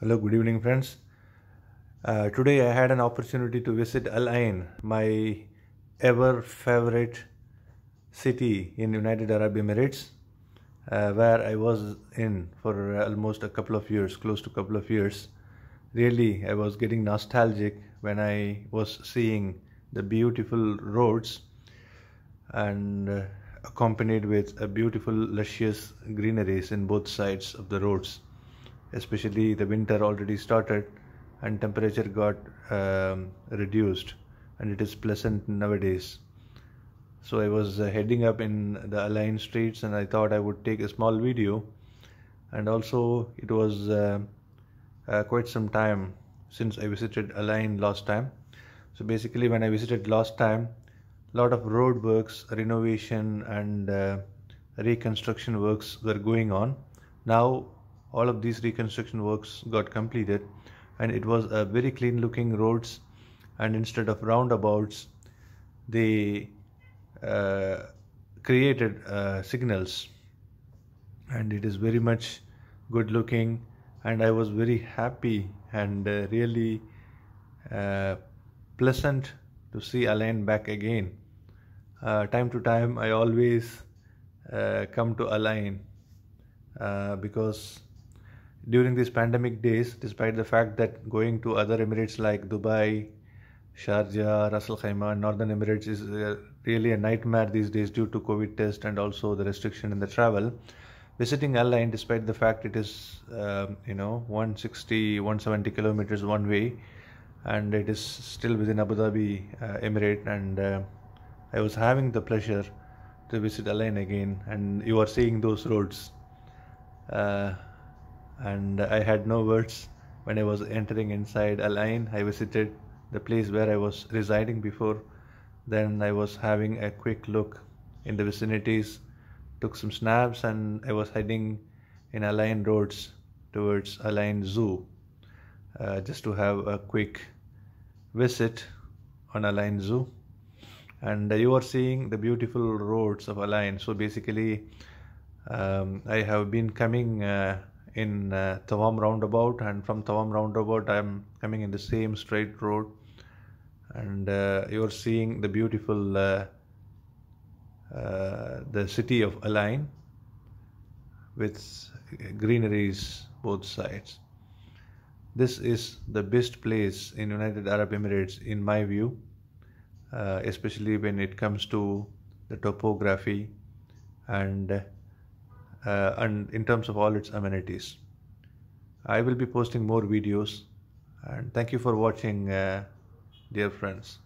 Hello, good evening, friends. Uh, today I had an opportunity to visit Al Ain, my ever favorite city in United Arab Emirates, uh, where I was in for almost a couple of years, close to a couple of years. Really, I was getting nostalgic when I was seeing the beautiful roads and uh, accompanied with a beautiful luscious greeneries in both sides of the roads especially the winter already started and temperature got um, reduced and it is pleasant nowadays. So i was uh, heading up in the Al Ain streets and i thought i would take a small video and also it was uh, uh, quite some time since i visited Al Ain last time. So basically when i visited last time a lot of road works renovation and uh, reconstruction works were going on. Now all of these reconstruction works got completed and it was a very clean looking roads and instead of roundabouts they uh, created uh, signals and it is very much good looking and I was very happy and uh, really uh, pleasant to see Al Ain back again. Uh, time to time I always uh, come to Al Ain because during these pandemic days, despite the fact that going to other Emirates like Dubai, Sharjah, Ras Al Khaimah, Northern Emirates is uh, really a nightmare these days due to COVID test and also the restriction in the travel. Visiting Al Ain, despite the fact it is, uh, you know, 160, 170 kilometers one way, and it is still within Abu Dhabi uh, Emirate, and uh, I was having the pleasure to visit Al Ain again, and you are seeing those roads. Uh, and I had no words when I was entering inside Al Ain. I visited the place where I was residing before. Then I was having a quick look in the vicinities, took some snaps, and I was heading in Al Ain roads towards Al Ain Zoo uh, just to have a quick visit on Al Ain Zoo. And you are seeing the beautiful roads of Al Ain. So basically, um, I have been coming. Uh, in uh, Tawam roundabout and from Tawam roundabout I'm coming in the same straight road. And uh, you're seeing the beautiful uh, uh, the city of Al Ain with greeneries both sides. This is the best place in United Arab Emirates in my view uh, especially when it comes to the topography and uh, and in terms of all its amenities. I will be posting more videos and thank you for watching uh, dear friends.